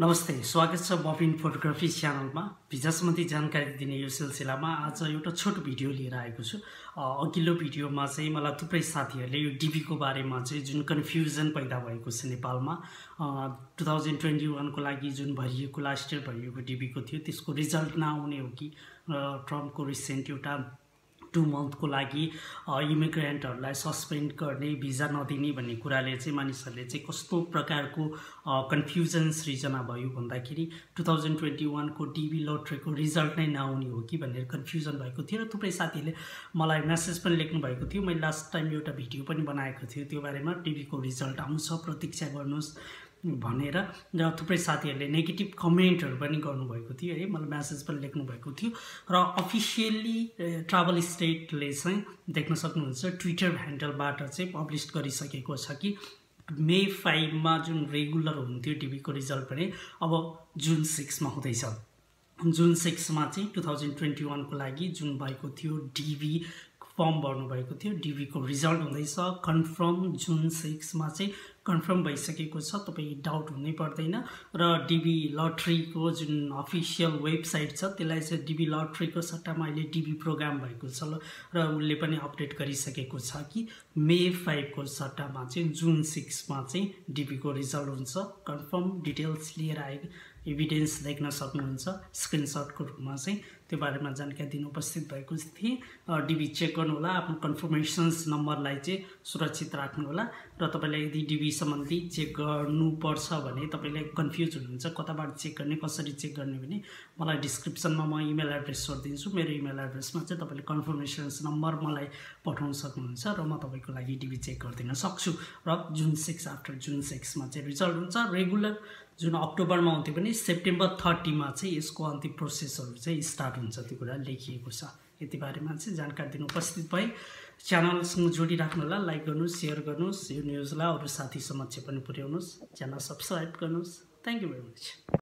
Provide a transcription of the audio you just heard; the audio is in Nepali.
नमस्ते स्वागत छ बबिन फोटोग्राफी च्यानलमा। भिजा जानकारी दिने यो सिलसिलामा आज एउटा छोटो भिडियो लिएर आएको छु। अघिल्लो भिडियोमा चाहिँ मलाई थुप्रै साथीहरूले यो डिबीको बारेमा चाहिँ जुन कन्फ्युजन पैदा भएको छ नेपालमा टु थाउजन्ड ट्वेन्टी वानको लागि जुन भरिएको लास्ट इयर भरिएको डिबीको थियो त्यसको रिजल्ट नआउने हो कि? ट्रम्पको रिसेन्ट एउटा टु मन्थको लागि इमिग्रेन्टहरूलाई सस्पेन्ड गर्ने भिजा नदिने भन्ने कुराले चाहिँ मानिसहरूले चाहिँ कस्तो प्रकारको कन्फ्युजन सृजना भयो भन्दाखेरि टु थाउजन्ड ट्वेन्टी वानको डिबी लोट्रीको रिजल्ट नै नआउने हो कि भनेर कन्फ्युजन भएको थियो र थुप्रै साथीहरूले मलाई मेसेज पनि लेख्नु भएको थियो। मैले लास्ट टाइम एउटा भिडियो पनि बनाएको थियो त्यो बारेमा। टिभीको रिजल्ट आउँछ प्रतीक्षा गर्नुहोस्। भनेर र थुप्रै साथीहरूले नेगेटिभ कमेन्टहरू पनि गर्नुभएको थियो है मलाई म्यासेज पनि लेख्नुभएको थियो र अफिसियल्ली ट्राभल स्टेटले चाहिँ देख्न सक्नुहुन्छ ट्विटर ह्यान्डलबाट चाहिँ पब्लिस गरिसकेको छ कि मे फाइभमा जुन रेगुलर हुन्थ्यो टिभीको रिजल्ट पनि अब जुन सिक्समा हुँदैछ। जुन सिक्समा चाहिँ टु थाउजन्ड ट्वेन्टी वानको लागि जुन भएको थियो डिभी फर्म भर्नुभएको थियो डिभीको रिजल्ट हुँदैछ। कन्फर्म जुन सिक्समा चाहिँ कन्फर्म भइसकेको छ तपाईँ डाउट हुनै पर्दैन। र डिबी लट्रीको जुन अफिसियल वेबसाइट छ त्यसलाई चाहिँ डिबी लट्रीको सट्टामा अहिले डिबी प्रोग्राम भएको छ र उसले पनि अपडेट गरिसकेको छ कि मे फाइभको सट्टामा चाहिँ जुन सिक्समा चाहिँ डिबीको रिजल्ट हुन्छ कन्फर्म डिटेल्स लिएर आएको इभिडेन्स देख्न सक्नुहुन्छ स्क्रिनसटको रूपमा चाहिँ। त्यो बारेमा जानकारी दिन उपस्थित भएको थिएँ। डिबी चेक गर्नुहोला आफ्नो कन्फर्मेसन्स नम्बरलाई चाहिँ सुरक्षित राख्नुहोला। र तपाईँलाई यदि डिबी सम्बन्धी चेक गर्नुपर्छ भने तपाईँले कन्फ्युज हुनुहुन्छ कताबाट चेक गर्ने कसरी चेक गर्ने भने मलाई डिस्क्रिप्सनमा म इमेल एड्रेस सोधिदिन्छु। मेरो इमेल एड्रेसमा चाहिँ तपाईँले कन्फर्मेसन्स नम्बर मलाई पठाउन सक्नुहुन्छ र म तपाईँको लागि डिबी चेक गरिदिन सक्छु। र जुन सिक्स आफ्टर जुन सिक्समा चाहिँ रिजल्ट हुन्छ रेगुलर जुन अक्टोबरमा हुन्थ्यो भने सेप्टेम्बर थर्टीमा चाहिँ यसको अन्तिम प्रोसेसहरू चाहिँ स्टार्ट हुन्छ त्यो कुरा लेखिएको छ। यति बारेमा चाहिँ जानकारी दिनु उपस्थित भए च्यानलसँग जोडिराख्नु होला। लाइक गर्नुहोस् सेयर गर्नुहोस् यो न्युजलाई अरू साथी समक्ष पनि पुर्याउनुहोस्। च्यानल सब्सक्राइब गर्नुहोस्। Thank you very much